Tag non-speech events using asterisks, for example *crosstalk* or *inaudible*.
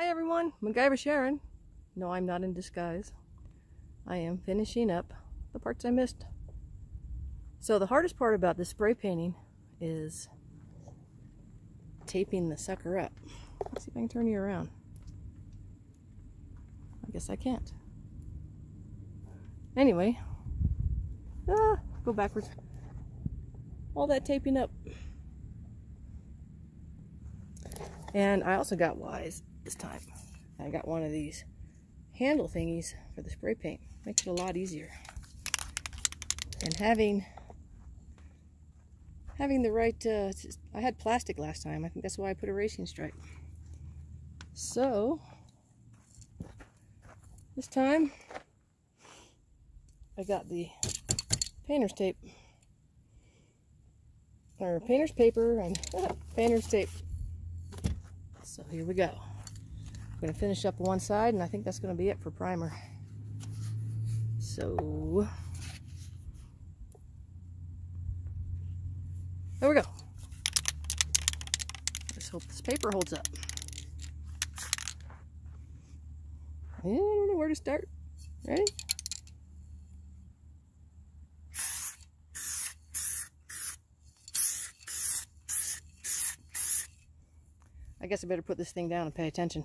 Hi everyone, MacGyver Sharon. No, I'm not in disguise. I am finishing up the parts I missed. So the hardest part about this spray painting is taping the sucker up. Let's see if I can turn you around. I guess I can't. Anyway, ah, go backwards. All that taping up. And I also got wise this time. I got one of these handle thingies for the spray paint. Makes it a lot easier. And having having the right, uh, I had plastic last time. I think that's why I put a racing stripe. So, this time, I got the painter's tape. Or painter's paper and *laughs* painter's tape. So here we go. I'm going to finish up one side and I think that's going to be it for primer. So, there we go. Let's hope this paper holds up. I don't know where to start. Ready? I guess I better put this thing down and pay attention.